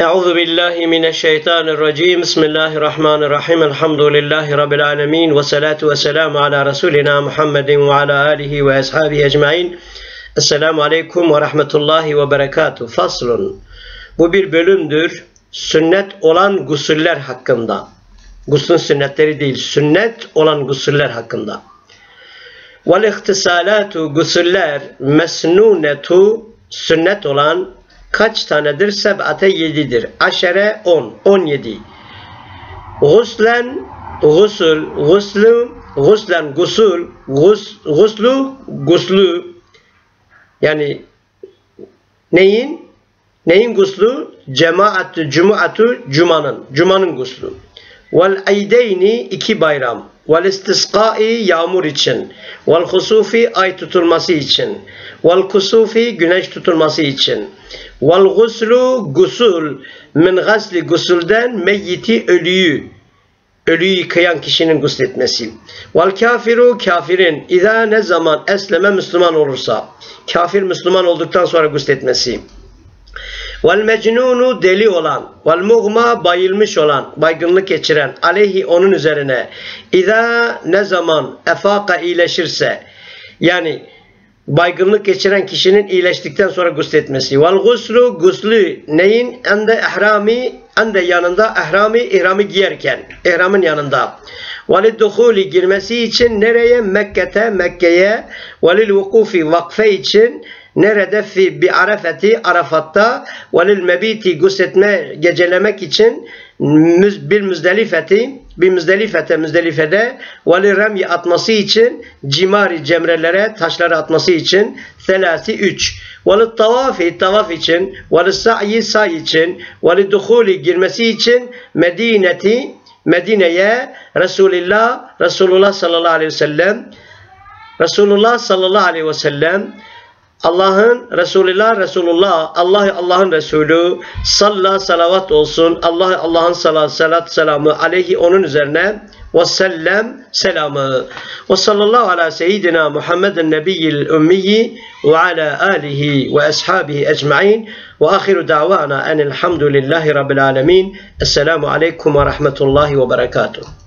Euzu billahi mineşşeytanirracim. Bismillahirrahmanirrahim. Elhamdülillahi rabbil alamin ve salatu vesselam ala resulina Muhammedin ve ala alihi ve ashabihi ecmaîn. Esselamu aleyküm ve rahmetullahi ve berekatuh. Faslun. Bu bir bölümdür. Sünnet olan gusüller hakkında. Guslün sünnetleri değil, sünnet olan gusüller hakkında. Vel ihtisalatu gusüller mesnunetu sünnet olan kaç tanedir? Seb'ate yedidir. Aşere on. On yedi. Guslen gusul, guslü, guslen gusul, gus, guslu, guslu, yani neyin? Neyin guslu? Cemaatü, cumuatü, cumanın. Cumanın guslu. Vel aydeyni iki bayram. Vel istisqai yağmur için. Vel husufi ay tutulması için. Vel kusufi güneş tutulması için. Vel guslu gusul min gasli gusulden meyyiti ölüyü ölüyü yıkayan kişinin gusletmesi. Vel kafiru kafirin İza ne zaman esleme Müslüman olursa kafir Müslüman olduktan sonra gusletmesi. Vel mecnunu deli olan, vel muğma bayılmış olan, baygınlık geçiren, aleyhi onun üzerine. İza ne zaman efaka iyileşirse, yani baygınlık geçiren kişinin iyileştikten sonra gusletmesi. Vel guslu, guslu neyin? Ende ehrami, ende yanında ehrami, ihramı giyerken, ihramın yanında. Velid duhuli girmesi için nereye? Mekke'te, Mekke'ye. Velil vukufi vakfe için nerede? Fi bi arafeti, Arafat'ta. Velil mebiti gusletme, gecelemek için bir müzdelifeti, bir müzdelifete, müzdelifede veli remyi atması için cimari cemrelere, taşları atması için selasi üç. Veli tavafi, tavaf için, veli sa'yi say için, veli duhuli girmesi için Medineti, Medine'ye Resulullah, Resulullah sallallahu aleyhi ve sellem Resulullah sallallahu aleyhi ve sellem Allah'ın Resulullah Resulullah Allah Allah'ın Resulü salla salavat olsun Allah Allah'ın salat salat selamı aleyhi onun üzerine ve sellem selamı. Ve sallallahu ala seyyidina Muhammedin nebiyyil ümmiyyi ve ala alihi ve ashabihi ecma'in. Ve ahiru davana enelhamdülillahi rabbil alemin. Esselamu aleyküm ve rahmetullahi ve berekatuhu